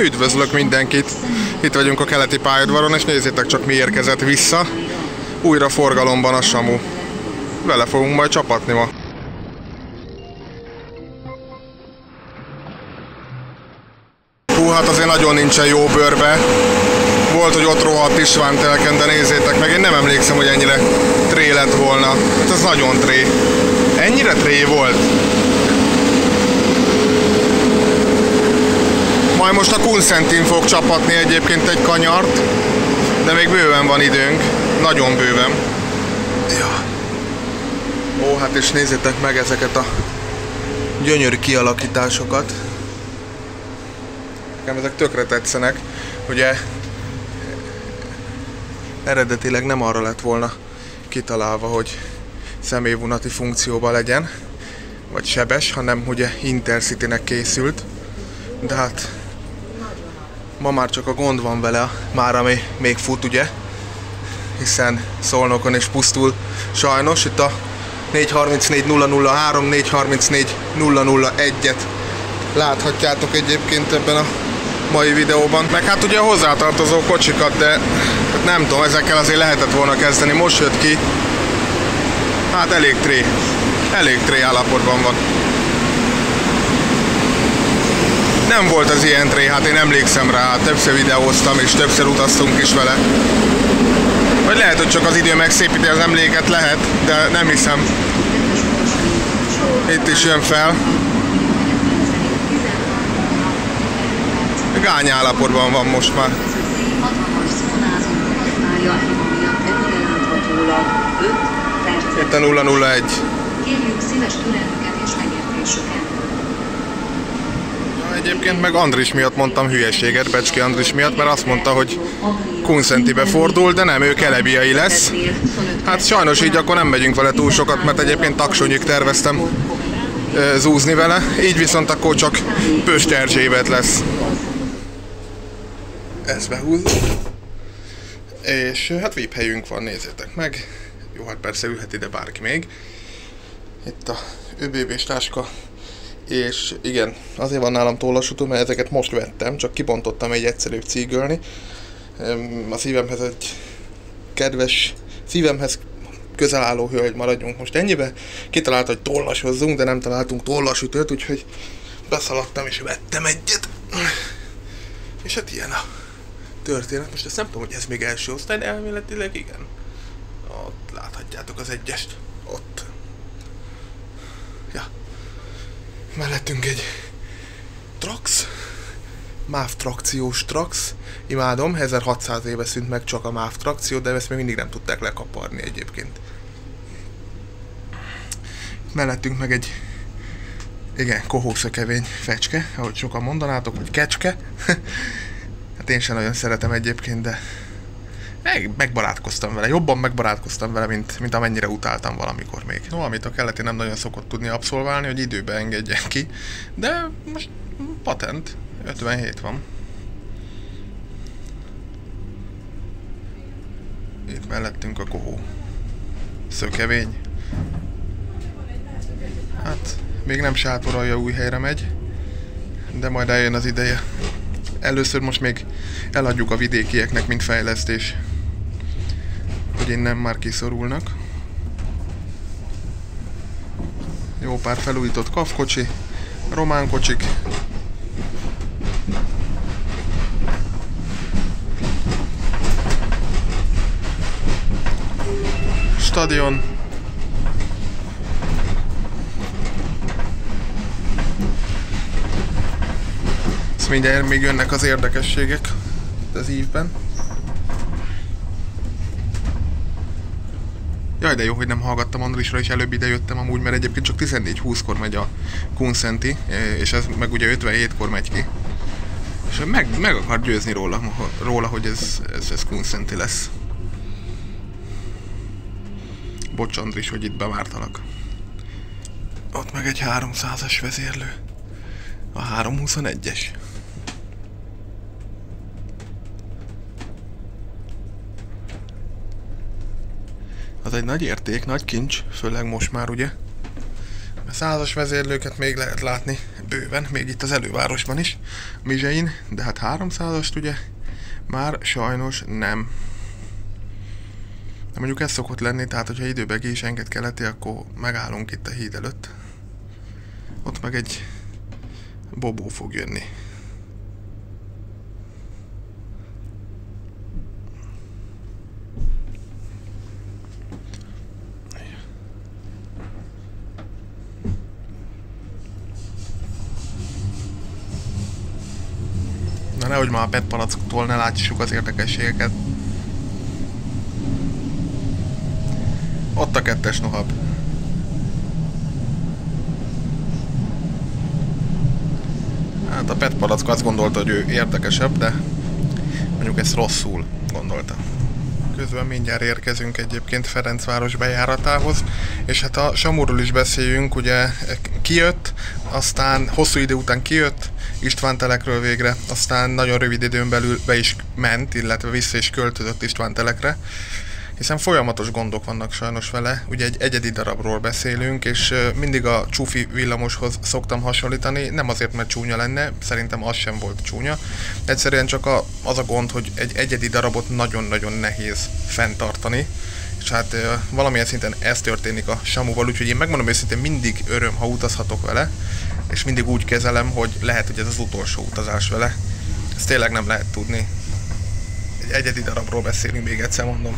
Üdvözlök mindenkit! Itt vagyunk a keleti pályadvaron, és nézzétek csak mi érkezett vissza. Újra forgalomban a Samu. Vele fogunk majd csapatni ma. Hú, hát azért nagyon nincsen jó bőrbe. Volt, hogy ott rohadt István telken, de nézzétek meg, én nem emlékszem, hogy ennyire tré lett volna. Hát ez nagyon tré. Ennyire tré volt? Majd most a Kunszentin fog csapatni egyébként egy kanyart, de még bőven van időnk. Nagyon bőven. Ja. Ó, hát és nézzétek meg ezeket a gyönyörű kialakításokat. Nekem ezek tökre tetszenek. Ugye eredetileg nem arra lett volna kitalálva, hogy személyvonati funkcióban legyen, vagy sebes, hanem ugye Intercity-nek készült. De hát ma már csak a gond van vele, már ami még fut, ugye? Hiszen Szolnokon is pusztul sajnos. Itt a 434 003, 434 001-et láthatjátok egyébként ebben a mai videóban. Meg hát ugye a hozzátartozó kocsikat, de nem tudom, ezekkel azért lehetett volna kezdeni. Most jött ki. Hát elég tré. Elég tré állapotban van. Nem volt az ilyen tré, hát én emlékszem rá, többször videóztam és többször utaztunk is vele. Vagy lehet, hogy csak az idő megszépíti az emléket, lehet, de nem hiszem. Itt is jön fel. Gány állapotban van most már. Itt a 001. Kérjük szíves türelmüket és megértésüket. Egyébként meg Andris miatt mondtam hülyeséget, Becski Andris miatt, mert azt mondta, hogy Kunszentibe fordul, de nem, ő kelebiai lesz. Hát sajnos így akkor nem megyünk vele túl sokat, mert egyébként taksonyig terveztem zúzni vele, így viszont akkor csak Pöst Erzsébet lesz. Ez behúz. És hát VIP helyünk van, nézzétek meg. Jó, hát persze ülhet ide bárki még. Itt a ÖBB-s táska és igen, azért van nálam tollasutó, mert ezeket most vettem, csak kibontottam egy egyszerűbb cígölni. A szívemhez egy kedves, szívemhez közel álló hölgy maradjunk most ennyibe. Kitalálta, hogy tollasozzunk, de nem találtunk tollasütőt, úgyhogy beszaladtam és vettem egyet. És hát ilyen a történet. Most ezt nem tudom, hogy ez még első osztály, de elméletileg igen. Ott láthatjátok az egyest. Ott. Ja. Mellettünk egy Trax, MÁV trakciós Trax. Imádom, 1600 éve szűnt meg csak a MÁV trakció, de ezt még mindig nem tudták lekaparni egyébként. Mellettünk meg egy igen, kohószakevény fecske, ahogy sokan mondanátok, vagy kecske. hát én sem nagyon szeretem egyébként, de meg, megbarátkoztam vele, jobban megbarátkoztam vele, mint, mint amennyire utáltam valamikor még. No, amit a keleti nem nagyon szokott tudni abszolválni, hogy időbe engedjen ki, de most patent, 57 van. Itt mellettünk a kohó. Szökevény. Hát, még nem sátoralja új helyre megy, de majd eljön az ideje. Először most még eladjuk a vidékieknek, mint fejlesztés hogy innen már kiszorulnak. Jó pár felújított kafkocsi, román kocsik. Stadion. Ezt mindjárt még jönnek az érdekességek az ívben. Jaj, de jó, hogy nem hallgattam Andrisra, és előbb ide jöttem amúgy, mert egyébként csak 14-20-kor megy a Kunszenti, és ez meg ugye 57-kor megy ki. És meg, meg akar győzni róla, róla hogy ez, ez, ez Kunszenti lesz. Bocs Andris, hogy itt bevártalak. Ott meg egy 300-as vezérlő. A 321-es. Az egy nagy érték, nagy kincs, főleg most már ugye. A százas vezérlőket még lehet látni bőven, még itt az elővárosban is, Mizsein, de hát 300-ast ugye már sajnos nem. De mondjuk ez szokott lenni, tehát hogyha időbe enged keleti, akkor megállunk itt a híd előtt. Ott meg egy bobó fog jönni. Na nehogy már a PET palacktól ne látsuk az érdekességeket. Ott a kettes nohab. Hát a PET palack azt gondolta, hogy ő érdekesebb, de mondjuk ezt rosszul gondolta. Közben mindjárt érkezünk egyébként Ferencváros bejáratához, és hát a Samurról is beszéljünk, ugye kijött, aztán hosszú idő után kijött, István telekről végre, aztán nagyon rövid időn belül be is ment, illetve vissza is költözött István telekre, hiszen folyamatos gondok vannak sajnos vele. Ugye egy egyedi darabról beszélünk, és mindig a csúfi villamoshoz szoktam hasonlítani, nem azért, mert csúnya lenne, szerintem az sem volt csúnya. Egyszerűen csak a, az a gond, hogy egy egyedi darabot nagyon-nagyon nehéz fenntartani, és hát valamilyen szinten ez történik a Samuval, úgyhogy én megmondom őszintén mindig öröm, ha utazhatok vele, és mindig úgy kezelem, hogy lehet, hogy ez az utolsó utazás vele. Ezt tényleg nem lehet tudni. Egy egyedi darabról beszélünk, még egyszer mondom.